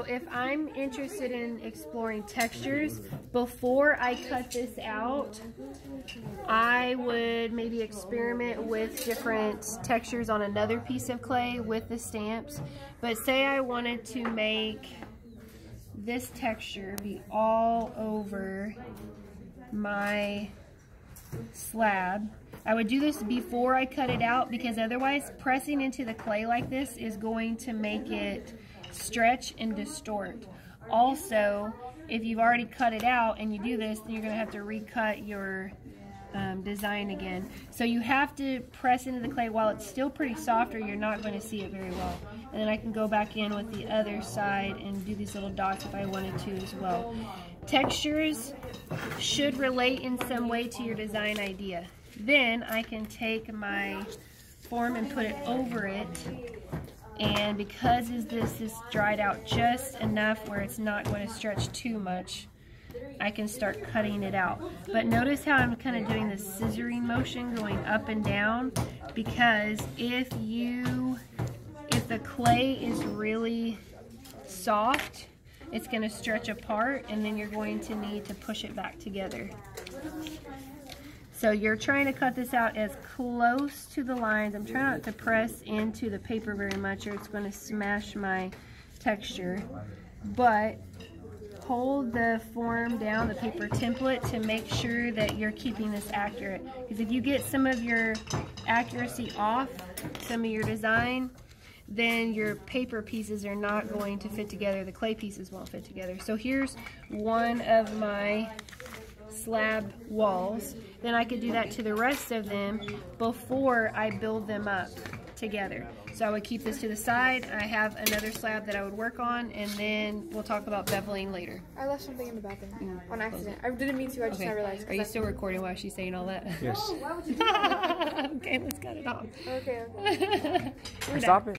So if I'm interested in exploring textures, before I cut this out, I would maybe experiment with different textures on another piece of clay with the stamps. But say I wanted to make this texture be all over my slab. I would do this before I cut it out because otherwise pressing into the clay like this is going to make it stretch and distort. Also, if you've already cut it out and you do this, then you're going to have to recut your um, design again. So you have to press into the clay while it's still pretty soft or you're not going to see it very well. And then I can go back in with the other side and do these little dots if I wanted to as well. Textures should relate in some way to your design idea. Then I can take my form and put it over it and because this is dried out just enough where it's not going to stretch too much, I can start cutting it out. But notice how I'm kind of doing this scissoring motion going up and down because if you, if the clay is really soft, it's going to stretch apart and then you're going to need to push it back together. So you're trying to cut this out as close to the lines. I'm trying not to press into the paper very much or it's going to smash my texture. But hold the form down, the paper template, to make sure that you're keeping this accurate. Because if you get some of your accuracy off, some of your design, then your paper pieces are not going to fit together. The clay pieces won't fit together. So here's one of my slab walls, then I could do that to the rest of them before I build them up together. So I would keep this to the side. I have another slab that I would work on, and then we'll talk about beveling later. I left something in the bathroom mm, on accident. I didn't mean to. I just okay. realized. Are you still recording while she's saying all that? Yes. Why would you do that? okay, let's cut it off. Okay. okay. Stop it.